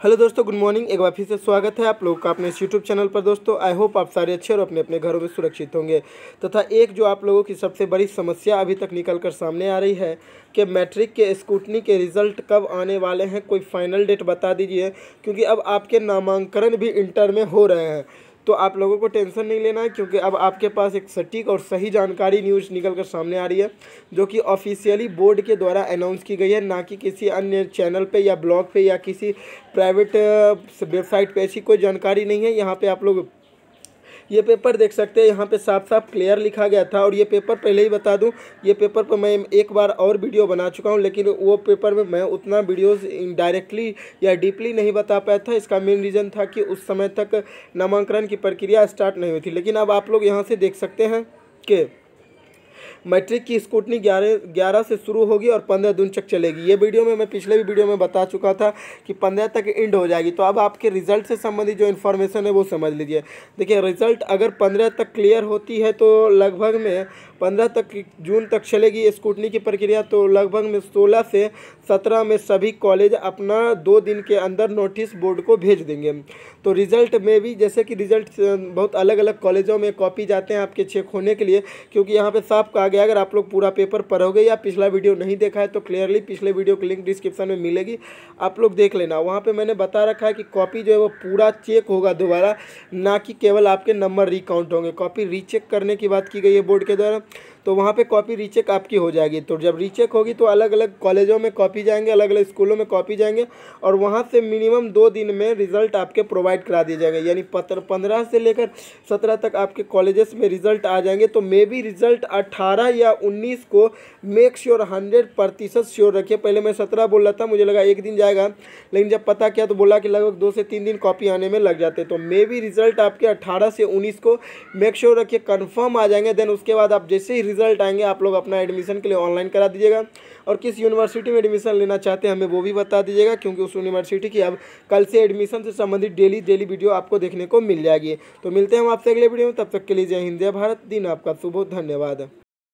Hello दोस्तों, good morning. एक बार फिर से स्वागत है आप लोग का अपने इस यूट्यूब चैनल पर। दोस्तों, आई होप आप सारे अच्छे और अपने अपने घरों में सुरक्षित होंगे। तथा एक जो आप लोगों की सबसे बड़ी समस्या अभी तक निकल कर सामने आ रही है कि मैट्रिक के स्कूटनी के रिज़ल्ट कब आने वाले हैं, कोई फाइनल डेट बता दीजिए, क्योंकि अब आपके नामांकन भी इंटर में हो रहे हैं। तो आप लोगों को टेंशन नहीं लेना है, क्योंकि अब आपके पास एक सटीक और सही जानकारी न्यूज़ निकल कर सामने आ रही है, जो कि ऑफिशियली बोर्ड के द्वारा अनाउंस की गई है, ना कि किसी अन्य चैनल पे या ब्लॉग पे या किसी प्राइवेट वेबसाइट पे ऐसी कोई जानकारी नहीं है। यहाँ पर आप लोग ये पेपर देख सकते हैं, यहाँ पे साफ़ साफ़ क्लियर लिखा गया था और ये पेपर पहले ही बता दूँ, ये पेपर पर मैं एक बार और वीडियो बना चुका हूँ, लेकिन वो पेपर में मैं उतना वीडियोस डायरेक्टली या डीपली नहीं बता पाया था। इसका मेन रीज़न था कि उस समय तक नामांकन की प्रक्रिया स्टार्ट नहीं हुई थी। लेकिन अब आप लोग यहाँ से देख सकते हैं कि मैट्रिक की स्कूटनी ग्यारह ग्यारह से शुरू होगी और पंद्रह दिन तक चलेगी। ये वीडियो में मैं पिछले भी वीडियो में बता चुका था कि पंद्रह तक एंड हो जाएगी। तो अब आपके रिज़ल्ट से संबंधित जो इन्फॉर्मेशन है वो समझ लीजिए। देखिए रिज़ल्ट अगर पंद्रह तक क्लियर होती है तो लगभग में पंद्रह तक जून तक चलेगी स्कूटनी की प्रक्रिया। तो लगभग में सोलह से सत्रह में सभी कॉलेज अपना दो दिन के अंदर नोटिस बोर्ड को भेज देंगे। तो रिज़ल्ट में भी जैसे कि रिज़ल्ट बहुत अलग अलग कॉलेजों में कॉपी जाते हैं आपके चेक होने के लिए, क्योंकि यहाँ पे साफ़ कहा अगर आप लोग पूरा पेपर पढ़ोगे या पिछला वीडियो नहीं देखा है तो क्लियरली पिछले वीडियो की लिंक डिस्क्रिप्शन में मिलेगी। आप लोग देख लेना। वहाँ पर मैंने बता रखा है कि कॉपी जो है वो पूरा चेक होगा दोबारा, ना कि केवल आपके नंबर रिकाउंट होंगे। कॉपी रीचेक करने की बात की गई है बोर्ड के द्वारा। तो वहाँ पे कॉपी रीचेक आपकी हो जाएगी। तो जब रीचेक होगी तो अलग अलग कॉलेजों में कॉपी जाएँगे अलग अलग स्कूलों में कॉपी जाएँगे और वहाँ से मिनिमम दो दिन में रिज़ल्ट आपके प्रोवाइड करा दिए जाएँगे। यानी पत्र, पंद्रह से लेकर सत्रह तक आपके कॉलेजेस में रिज़ल्ट आ जाएँगे। तो मे बी रिज़ल्ट अट्ठारह या उन्नीस को मेक श्योर हंड्रेड प्रतिशत श्योर रखिए। पहले मैं सत्रह बोल रहा था, मुझे लगा एक दिन जाएगा, लेकिन जब पता किया तो बोला कि लगभग दो से तीन दिन कॉपी आने में लग जाते तो मे बी रिज़ल्ट आपके अट्ठारह से उन्नीस को मेक श्योर रखिए कन्फर्म आ जाएँगे। देन उसके बाद आप जैसे ही रिज़ल्ट आएँगे, आप लोग अपना एडमिशन के लिए ऑनलाइन करा दीजिएगा। और किस यूनिवर्सिटी में एडमिशन लेना चाहते हैं, हमें वो भी बता दीजिएगा, क्योंकि उस यूनिवर्सिटी की अब कल से एडमिशन से संबंधित डेली डेली वीडियो आपको देखने को मिल जाएगी। तो मिलते हैं हम आपसे अगले वीडियो में, तब तक के लिए जय हिंद, जय भारत, दिन आपका सुबह धन्यवाद।